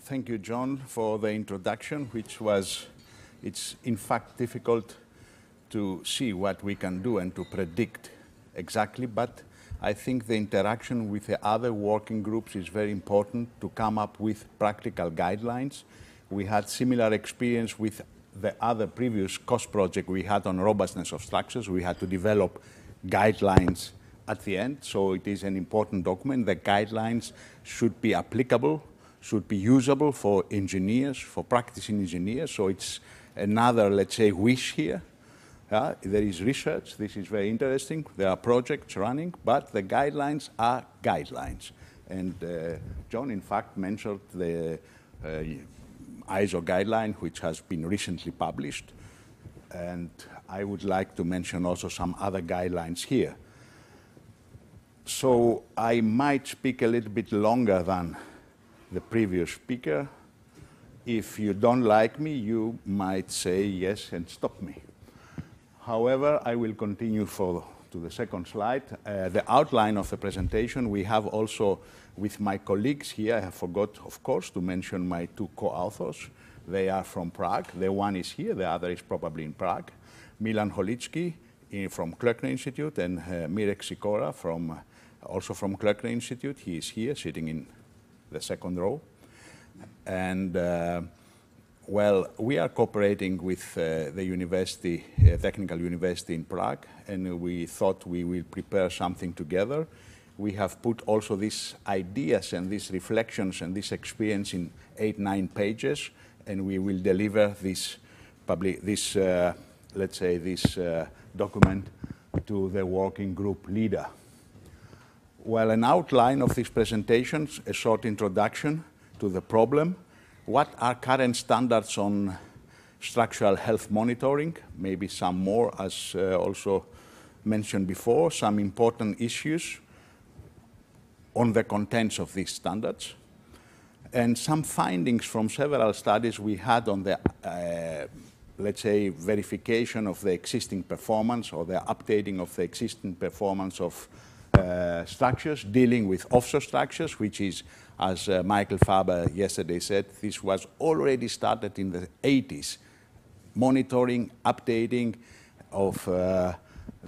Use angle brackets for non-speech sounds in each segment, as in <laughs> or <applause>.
Thank you, John, for the introduction, which was, it's in fact difficult to see what we can do and to predict exactly, but I think the interaction with the other working groups is very important to come up with practical guidelines. We had similar experience with the other previous cost project we had on robustness of structures. We had to develop guidelines at the end, so it is an important document. The guidelines should be applicable, should be usable for engineers, for practicing engineers, so it's another, let's say, wish here. Uh, there is research, this is very interesting. There are projects running, but the guidelines are guidelines. And uh, John, in fact, mentioned the uh, ISO guideline, which has been recently published. And I would like to mention also some other guidelines here. So I might speak a little bit longer than the previous speaker. If you don't like me, you might say yes and stop me. However, I will continue for, to the second slide. Uh, the outline of the presentation, we have also with my colleagues here, I have forgot, of course, to mention my two co-authors. They are from Prague. The one is here, the other is probably in Prague. Milan Holicky from Klokner Institute and uh, Mirek Sykora from, also from Klokner Institute. He is here, sitting in the second row. And uh, well, we are cooperating with uh, the university, uh, Technical University in Prague, and we thought we will prepare something together. We have put also these ideas and these reflections and this experience in eight, nine pages, and we will deliver this, public, this uh, let's say, this uh, document to the working group leader. Well, an outline of these presentations, a short introduction to the problem, what are current standards on structural health monitoring? Maybe some more, as uh, also mentioned before, some important issues on the contents of these standards, and some findings from several studies we had on the, uh, let's say, verification of the existing performance or the updating of the existing performance of structures, dealing with offshore structures, which is as uh, Michael Faber yesterday said, this was already started in the 80s, monitoring, updating of uh,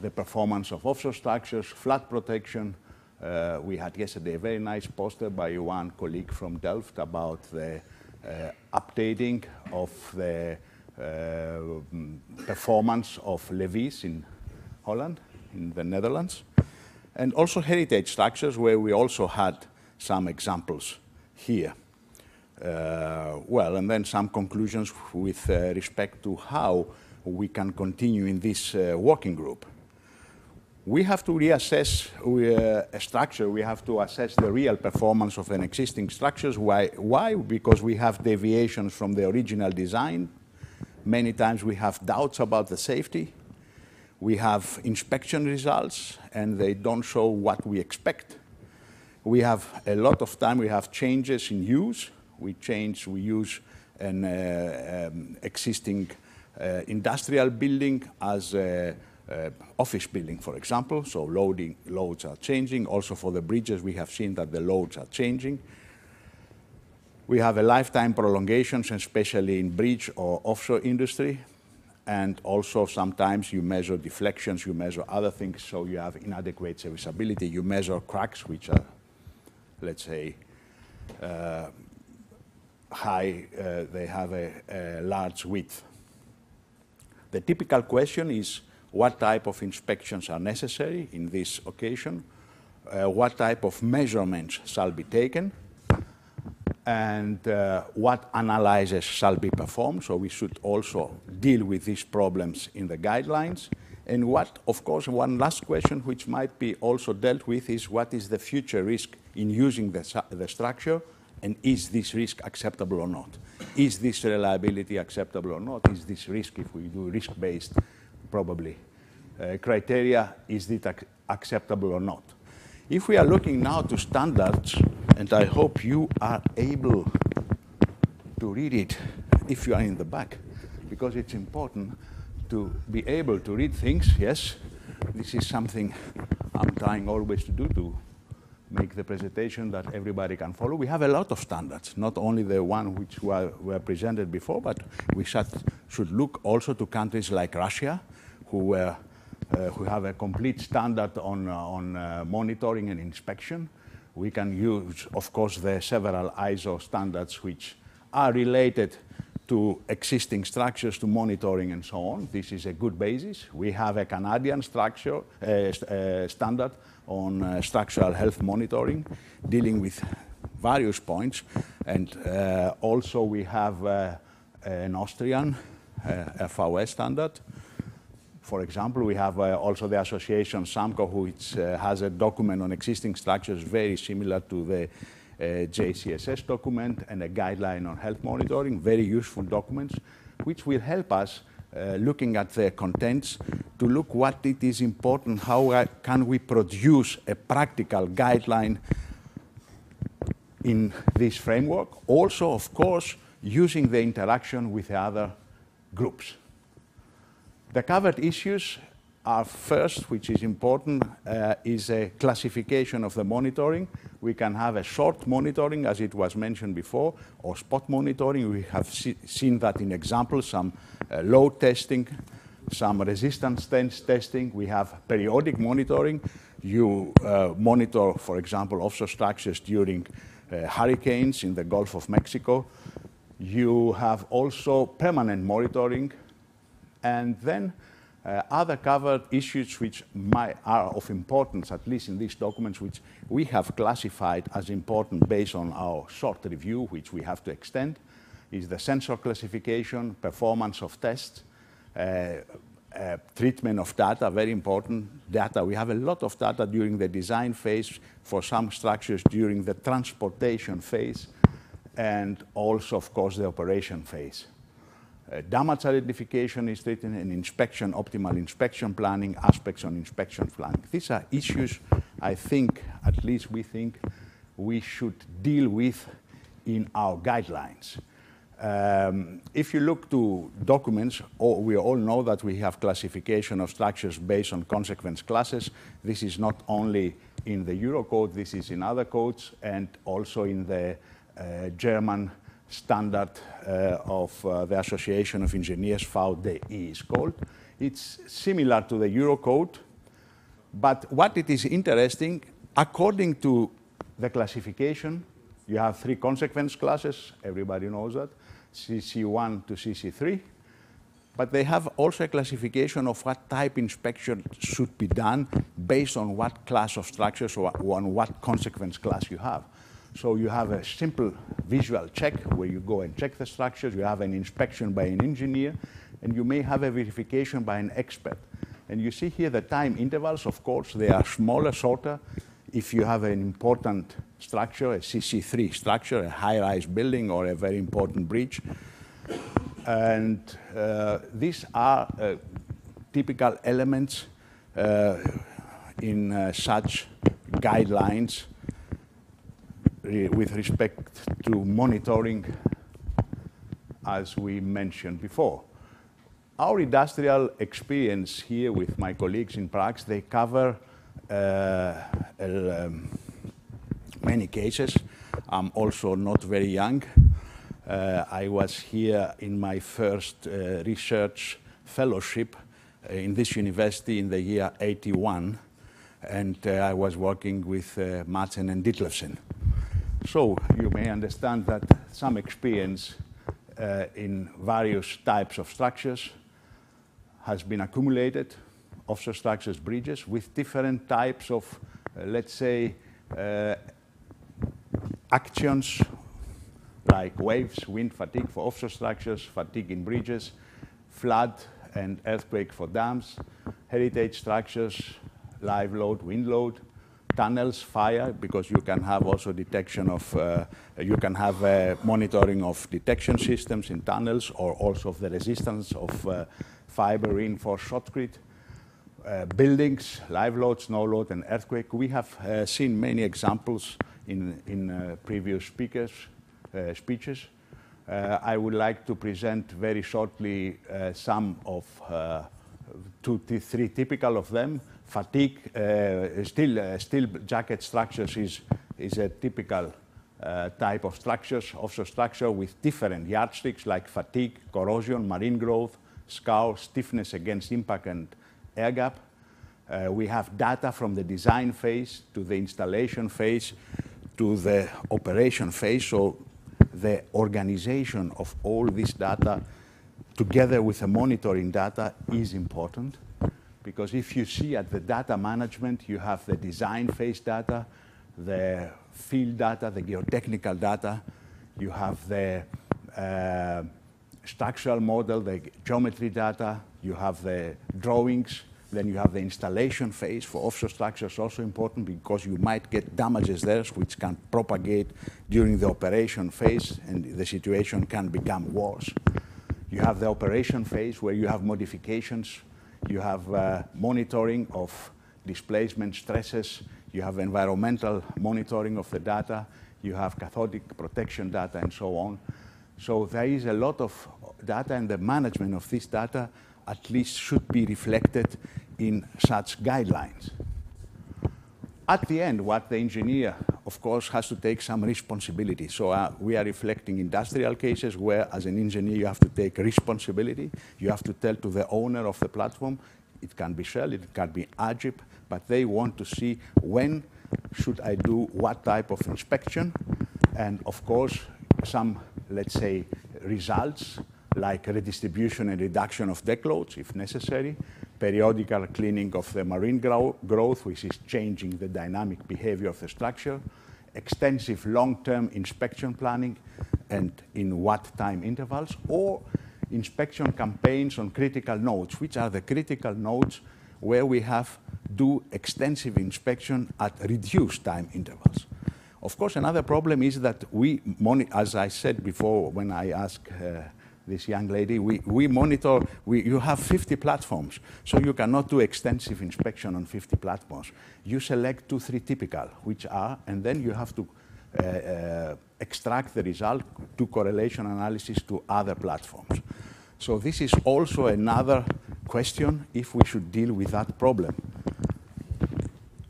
the performance of offshore structures, flood protection. Uh, we had yesterday a very nice poster by one colleague from Delft about the uh, updating of the uh, performance of levees in Holland, in the Netherlands, and also heritage structures where we also had some examples here. Uh, well, and then some conclusions with uh, respect to how we can continue in this uh, working group. We have to reassess uh, a structure, we have to assess the real performance of an existing structure. Why? Why? Because we have deviations from the original design. Many times we have doubts about the safety. We have inspection results and they don't show what we expect we have a lot of time, we have changes in use. We change, we use an uh, um, existing uh, industrial building as a, uh, office building, for example. So loading, loads are changing. Also for the bridges, we have seen that the loads are changing. We have a lifetime prolongations, especially in bridge or offshore industry. And also sometimes you measure deflections, you measure other things, so you have inadequate serviceability. You measure cracks, which are let's say, uh, high, uh, they have a, a, large width. The typical question is what type of inspections are necessary in this occasion, uh, what type of measurements shall be taken, and uh, what analyses shall be performed. So we should also deal with these problems in the guidelines. And what, of course, one last question which might be also dealt with is what is the future risk in using the, the structure and is this risk acceptable or not? Is this reliability acceptable or not? Is this risk, if we do risk-based, probably, uh, criteria, is it ac acceptable or not? If we are looking now to standards, and I hope you are able to read it if you are in the back, because it's important, to be able to read things, yes, this is something I'm trying always to do, to make the presentation that everybody can follow. We have a lot of standards, not only the one which were, were presented before, but we should, should look also to countries like Russia, who, were, uh, who have a complete standard on, uh, on uh, monitoring and inspection. We can use, of course, the several ISO standards which are related to existing structures, to monitoring and so on. This is a good basis. We have a Canadian structure uh, uh, standard on uh, structural health monitoring, dealing with various points. And uh, also we have uh, an Austrian uh, FOS standard. For example, we have also the association SAMCO, which has a document on existing structures very similar to the uh, JCSS document and a guideline on health monitoring, very useful documents, which will help us uh, looking at the contents to look what it is important, how uh, can we produce a practical guideline in this framework. Also, of course, using the interaction with the other groups. The covered issues are first, which is important, uh, is a classification of the monitoring. We can have a short monitoring, as it was mentioned before, or spot monitoring. We have see seen that in examples, some uh, load testing, some resistance testing. We have periodic monitoring. You uh, monitor, for example, offshore structures during uh, hurricanes in the Gulf of Mexico. You have also permanent monitoring. And then uh, other covered issues which might, are of importance, at least in these documents, which we have classified as important based on our short review, which we have to extend, is the sensor classification, performance of tests, uh, uh, treatment of data, very important data. We have a lot of data during the design phase for some structures during the transportation phase and also, of course, the operation phase. Uh, damage identification is written in inspection, optimal inspection planning, aspects on inspection planning. These are issues I think, at least we think, we should deal with in our guidelines. Um, if you look to documents, oh, we all know that we have classification of structures based on consequence classes. This is not only in the Eurocode, this is in other codes and also in the uh, German standard uh, of uh, the Association of Engineers, VDI is called. It's similar to the Eurocode, but what it is interesting, according to the classification, you have three consequence classes, everybody knows that, CC1 to CC3, but they have also a classification of what type inspection should be done based on what class of structures or on what consequence class you have. So you have a simple visual check where you go and check the structures. You have an inspection by an engineer, and you may have a verification by an expert. And you see here the time intervals, of course, they are smaller, shorter. If you have an important structure, a CC3 structure, a high-rise building or a very important bridge. And uh, these are uh, typical elements uh, in uh, such guidelines with respect to monitoring, as we mentioned before. Our industrial experience here with my colleagues in Prax, they cover uh, um, many cases. I'm also not very young. Uh, I was here in my first uh, research fellowship uh, in this university in the year 81, and uh, I was working with uh, Madsen and Ditlevsen. So you may understand that some experience uh, in various types of structures has been accumulated, offshore structures, bridges, with different types of, uh, let's say, uh, actions like waves, wind fatigue for offshore structures, fatigue in bridges, flood and earthquake for dams, heritage structures, live load, wind load, tunnels fire because you can have also detection of, uh, you can have uh, monitoring of detection systems in tunnels or also of the resistance of uh, fiber reinforced shotcrete. Uh, buildings, live load, snow load, and earthquake. We have uh, seen many examples in, in previous speakers' speeches. I would like to present very shortly some of two, three typical of them. Fatigue, uh, steel, uh, steel jacket structures is, is a typical uh, type of structures, offshore structure with different yardsticks like fatigue, corrosion, marine growth, scour, stiffness against impact and air gap. Uh, we have data from the design phase to the installation phase to the operation phase. So the organization of all this data together with the monitoring data is important because if you see at the data management, you have the design phase data, the field data, the geotechnical data, you have the uh, structural model, the geometry data, you have the drawings, then you have the installation phase for offshore structures, also important because you might get damages there which can propagate during the operation phase and the situation can become worse. You have the operation phase where you have modifications, you have uh, monitoring of displacement stresses, you have environmental monitoring of the data, you have cathodic protection data and so on. So there is a lot of data and the management of this data at least should be reflected in such guidelines. At the end, what the engineer, of course, has to take some responsibility. So uh, we are reflecting industrial cases where, as an engineer, you have to take responsibility. You have to tell to the owner of the platform, it can be Shell, it can be Agip, but they want to see when should I do what type of inspection, and of course, some, let's say, results like redistribution and reduction of deck loads if necessary, periodical cleaning of the marine growth, which is changing the dynamic behavior of the structure, extensive long-term inspection planning, and in what time intervals, or inspection campaigns on critical nodes, which are the critical nodes where we have do extensive inspection at reduced time intervals. Of course, another problem is that we, as I said before when I asked uh, this young lady, we, we monitor, we, you have 50 platforms, so you cannot do extensive inspection on 50 platforms. You select two, three typical, which are, and then you have to uh, uh, extract the result, do correlation analysis to other platforms. So this is also another question if we should deal with that problem.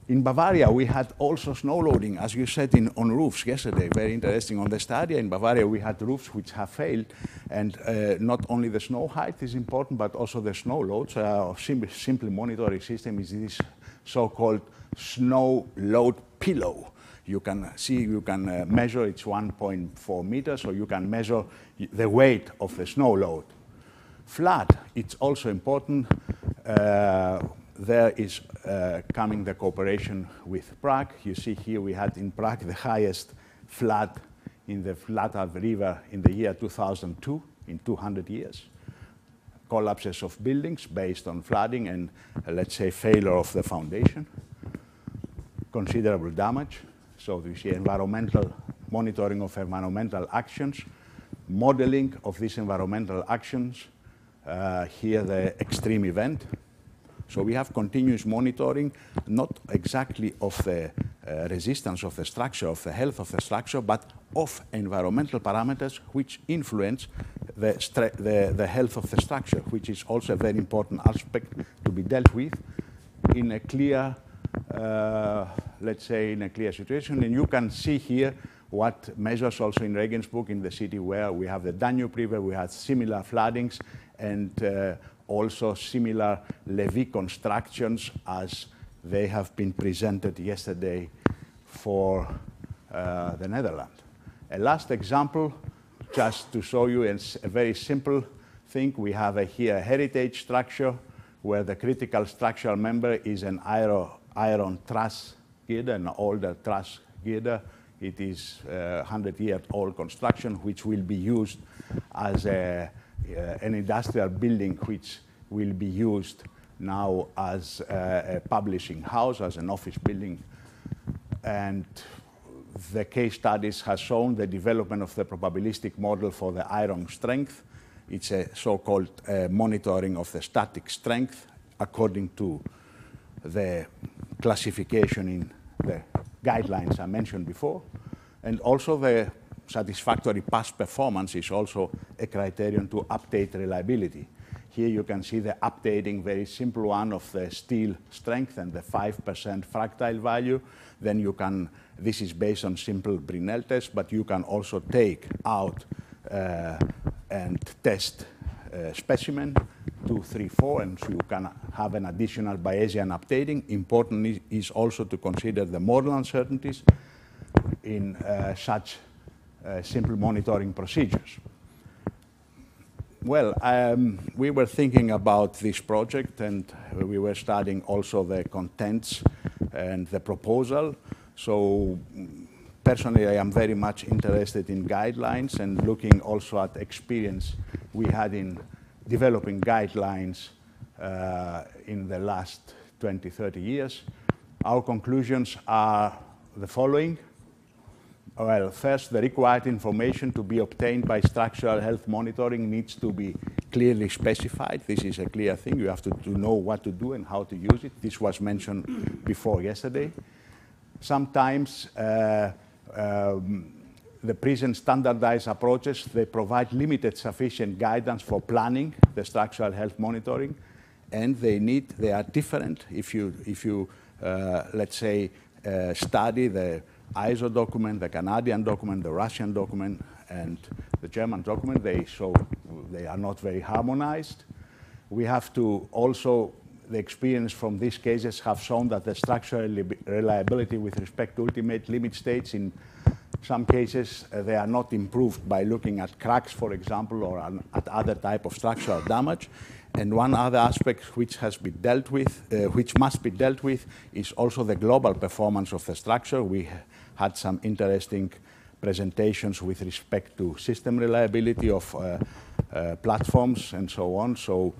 In Bavaria, we had also snow loading, as you said, in, on roofs yesterday. Very interesting. On the Stadia in Bavaria, we had roofs which have failed. And uh, not only the snow height is important, but also the snow load. So our sim simple monitoring system is this so-called snow load pillow. You can see, you can uh, measure, it's 1.4 meters, so you can measure the weight of the snow load. Flood, it's also important. Uh, there is uh, coming the cooperation with Prague. You see here we had in Prague the highest flood in the Vltava River in the year 2002, in 200 years. Collapses of buildings based on flooding and, uh, let's say, failure of the foundation. Considerable damage. So we see environmental monitoring of environmental actions, modeling of these environmental actions. Uh, here the extreme event, so we have continuous monitoring, not exactly of the uh, resistance of the structure, of the health of the structure, but of environmental parameters which influence the, the, the, health of the structure, which is also a very important aspect to be dealt with in a clear, uh, let's say, in a clear situation. And you can see here what measures also in Regensburg, in the city where we have the Danube River, we had similar floodings, and uh, also similar levee constructions as they have been presented yesterday for uh, the Netherlands. A last example, just to show you a very simple thing, we have a here a heritage structure where the critical structural member is an iron, iron truss girder, an older truss girder. It is a 100-year-old construction which will be used as a uh, an industrial building which will be used now as a, a publishing house, as an office building. And the case studies has shown the development of the probabilistic model for the iron strength. It's a so-called uh, monitoring of the static strength according to the classification in the guidelines I mentioned before. And also the satisfactory past performance is also a criterion to update reliability. Here you can see the updating, very simple one of the steel strength and the 5% fractile value. Then you can, this is based on simple Brinell test, but you can also take out uh, and test uh, specimen two, three, four, and you can have an additional Bayesian updating. Important is also to consider the model uncertainties in uh, such simple monitoring procedures. Well, um, we were thinking about this project and we were studying also the contents and the proposal. So personally, I am very much interested in guidelines and looking also at experience we had in developing guidelines uh, in the last 20, 30 years. Our conclusions are the following. Well, first, the required information to be obtained by structural health monitoring needs to be clearly specified. This is a clear thing. You have to, to know what to do and how to use it. This was mentioned before yesterday. Sometimes uh, um, the present standardized approaches, they provide limited sufficient guidance for planning the structural health monitoring, and they need, they are different if you, if you uh, let's say, uh, study the ISO document, the Canadian document, the Russian document, and the German document, they show they are not very harmonized. We have to also, the experience from these cases have shown that the structural reliability with respect to ultimate limit states in some cases uh, they are not improved by looking at cracks, for example, or at other type of structural damage. And one other aspect which has been dealt with, uh, which must be dealt with, is also the global performance of the structure. We had some interesting presentations with respect to system reliability of uh, uh, platforms and so on. So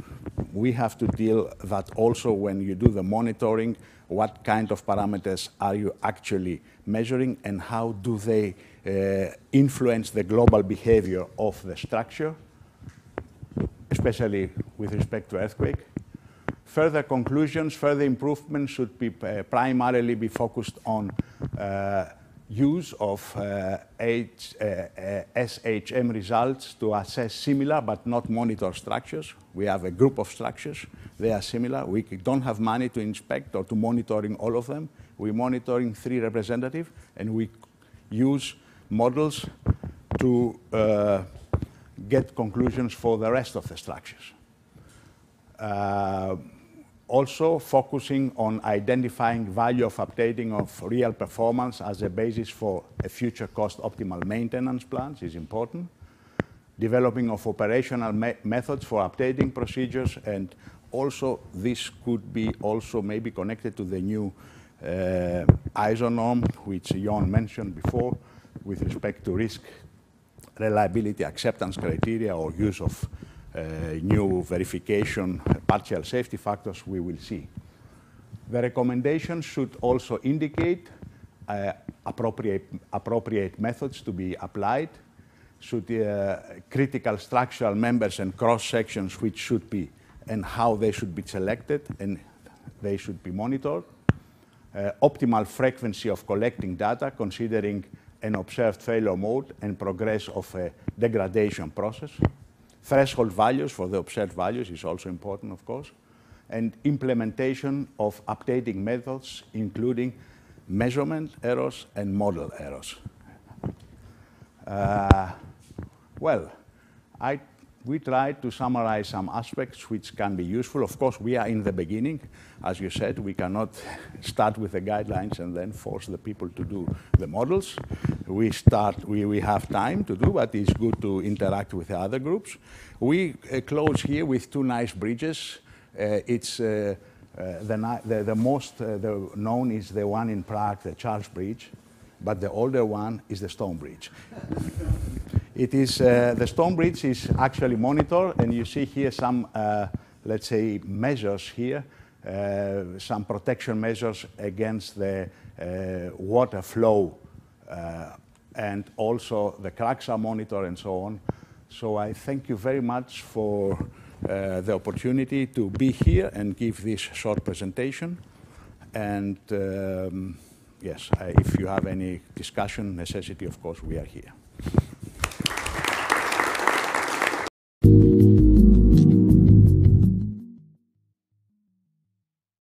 we have to deal that also when you do the monitoring, what kind of parameters are you actually measuring and how do they uh, influence the global behavior of the structure, especially with respect to earthquake. Further conclusions, further improvements should be uh, primarily be focused on uh, use of uh, H, uh, uh, SHM results to assess similar but not monitor structures. We have a group of structures. They are similar. We don't have money to inspect or to monitoring all of them. We're monitoring three representative, and we use models to uh, get conclusions for the rest of the structures. Also focusing on identifying value of updating of real performance as a basis for a future cost optimal maintenance plans is important. Developing of operational me methods for updating procedures and also this could be also maybe connected to the new uh, ISO norm, which Jon mentioned before, with respect to risk, reliability, acceptance criteria, or use of new verification, partial safety factors we will see. The recommendation should also indicate uh, appropriate, appropriate methods to be applied, should uh, critical structural members and cross sections which should be and how they should be selected and they should be monitored. Uh, optimal frequency of collecting data considering an observed failure mode and progress of a degradation process. Threshold values for the observed values is also important, of course. And implementation of updating methods, including measurement errors and model errors. Uh, well, I we tried to summarize some aspects which can be useful. Of course, we are in the beginning. As you said, we cannot <laughs> start with the guidelines and then force the people to do the models. We start, we, we have time to do, but it's good to interact with the other groups. We uh, close here with two nice bridges. Uh, it's uh, uh the, the, the, most uh, the known is the one in Prague, the Charles Bridge, but the older one is the Stone Bridge. <laughs> It is, uh, the stone bridge is actually monitored, and you see here some, uh, let's say, measures here, uh, some protection measures against the water flow, and also the cracks are monitored and so on. So I thank you very much for uh, the opportunity to be here and give this short presentation. And um, yes, if you have any discussion necessity, of course, we are here.